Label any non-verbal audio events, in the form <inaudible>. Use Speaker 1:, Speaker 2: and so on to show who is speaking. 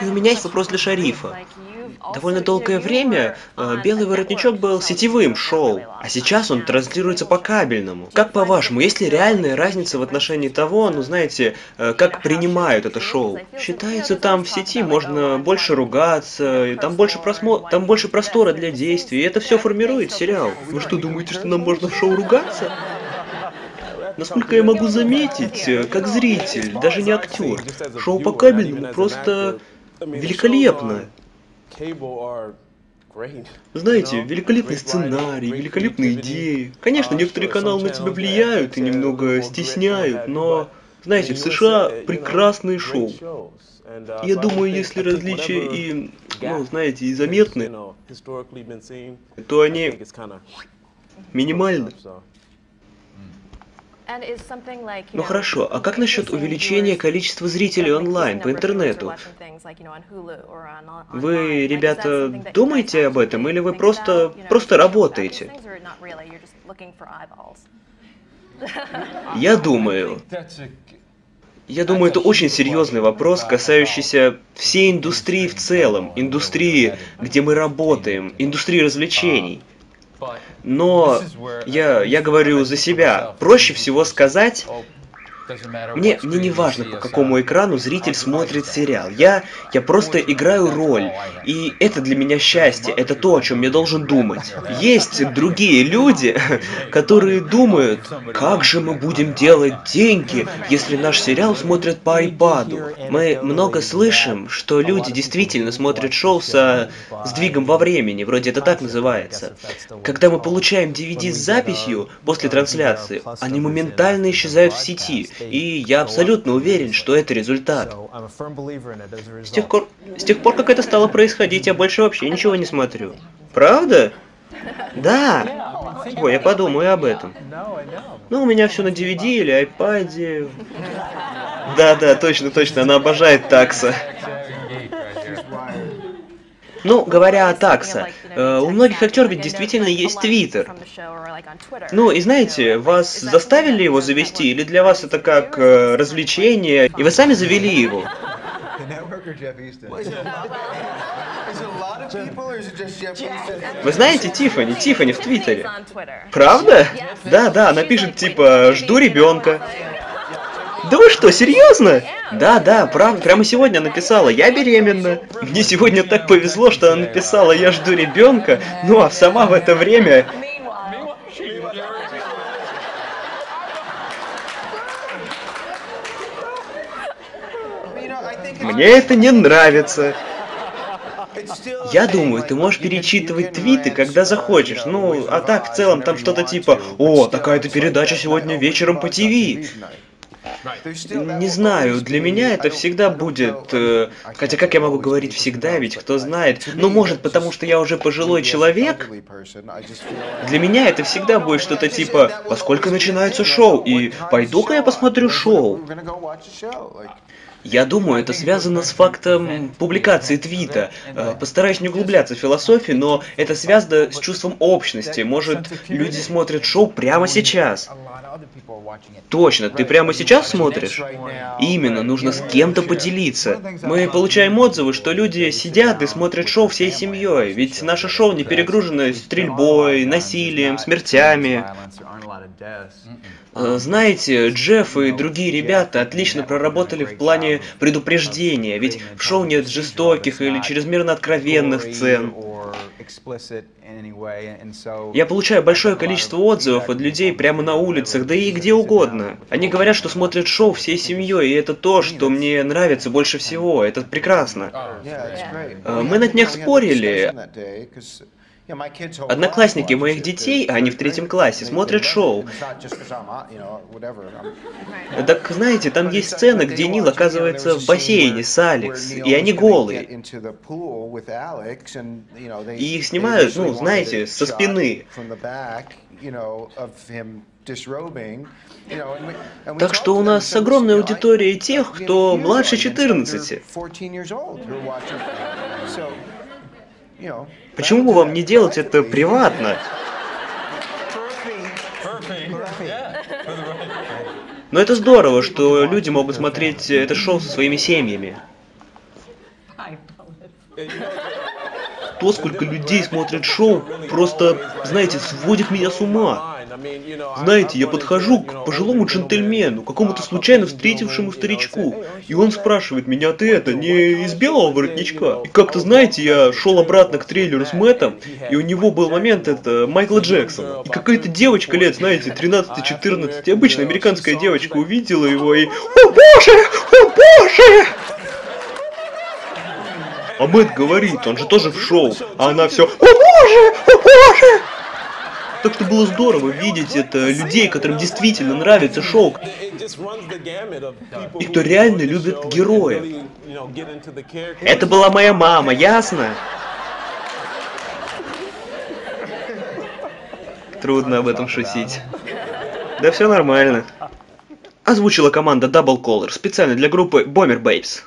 Speaker 1: И у меня есть вопрос для шарифа. Довольно долгое время э, Белый воротничок был сетевым шоу, а сейчас он транслируется по кабельному. Как по-вашему, есть ли реальная разница в отношении того, ну знаете, э, как принимают это шоу? Считается, там в сети можно больше ругаться, там больше просмо... там больше простора для действий, и это все формирует сериал. Вы что, думаете, что нам можно в шоу ругаться? <laughs> Насколько я могу заметить, э, как зритель, даже не актер, шоу по кабельному просто великолепно. Знаете, великолепный сценарий, великолепные идеи. Конечно, некоторые каналы на тебя влияют и немного стесняют, но, знаете, в США прекрасные шоу. Я думаю, если различия и, ну, знаете, и заметны, то они минимальны. Ну хорошо, а как насчет увеличения количества зрителей онлайн по интернету? Вы, ребята, думаете об этом или вы просто, просто работаете? Я думаю, я думаю, это очень серьезный вопрос, касающийся всей индустрии в целом, индустрии, где мы работаем, индустрии развлечений. Но я, я говорю за себя. Проще всего сказать, мне, мне не важно, по какому экрану зритель смотрит сериал. Я, я просто играю роль. И это для меня счастье. Это то, о чем я должен думать. Есть другие люди, <laughs> которые думают, как же мы будем делать деньги, если наш сериал смотрят по айпаду. Мы много слышим, что люди действительно смотрят шоу со сдвигом во времени, вроде это так называется. Когда мы получаем DVD с записью после трансляции, они моментально исчезают в сети. И я абсолютно уверен, что это результат. С тех, пор, с тех пор, как это стало происходить, я больше вообще ничего не смотрю. Правда? Да. Ой, я подумаю об этом. Ну, у меня все на DVD или iPad. Да, да, точно, точно, она обожает такса. Ну, говоря о такса, э, у многих актеров ведь действительно есть твиттер. Ну, и знаете, вас заставили его завести, или для вас это как э, развлечение, и вы сами завели его? <laughs> Вы знаете Тифани? Тифани в Твиттере. Правда? Да, да, она пишет типа «Жду ребенка». Да вы что, серьезно? Да, да, прав, прямо сегодня написала, я беременна. Мне сегодня так повезло, что она написала, я жду ребенка, ну а сама в это время... Мне это не нравится. Я думаю, ты можешь перечитывать твиты, когда захочешь. Ну, а так, в целом, там что-то типа «О, такая-то передача сегодня вечером по ТВ». Не знаю, для меня это всегда будет... Э, хотя как я могу говорить всегда, ведь кто знает. Ну, может, потому что я уже пожилой человек? Для меня это всегда будет что-то типа «Во сколько начинается шоу?» и «Пойду-ка я посмотрю шоу». Я думаю, это связано с фактом публикации твита. Э, постараюсь не углубляться в философию, но это связано с чувством общности. Может, люди смотрят шоу прямо сейчас. Точно, ты прямо сейчас смотришь? Именно, нужно с кем-то поделиться. Мы получаем отзывы, что люди сидят и смотрят шоу всей семьей, ведь наше шоу не перегружено стрельбой, насилием, смертями. Э, знаете, Джефф и другие ребята отлично проработали в плане предупреждения, ведь в шоу нет жестоких или чрезмерно откровенных сцен. Я получаю большое количество отзывов от людей прямо на улицах, да и где угодно. Они говорят, что смотрят шоу всей семьей, и это то, что мне нравится больше всего. Это прекрасно. Э, мы на днях спорили. Одноклассники моих детей, они в третьем классе, смотрят шоу. Так, знаете, там есть сцена, где Нил оказывается в бассейне с Алекс, и они голые. И их снимают, ну, знаете, со спины. Так что у нас огромная аудитория тех, кто младше 14. Почему бы вам не делать это приватно? Но это здорово, что люди могут смотреть это шоу со своими семьями. То, сколько людей смотрят шоу, просто, знаете, сводит меня с ума. Знаете, я подхожу к пожилому джентльмену, какому-то случайно встретившему старичку, и он спрашивает меня, ты это, не из белого воротничка? И как-то, знаете, я шел обратно к трейлеру с Мэттом, и у него был момент, это, Майкла Джексона. И какая-то девочка лет, знаете, 13-14, обычная американская девочка увидела его и... О боже! О боже! А Мэтт говорит, он же тоже в шоу, а она все, о боже, о боже! Так что было здорово видеть это людей, которым действительно нравится шоу. И кто реально любит героев. Это была моя мама, ясно? Трудно об этом шутить. Да все нормально. Озвучила команда Double Color специально для группы Bomber Babes.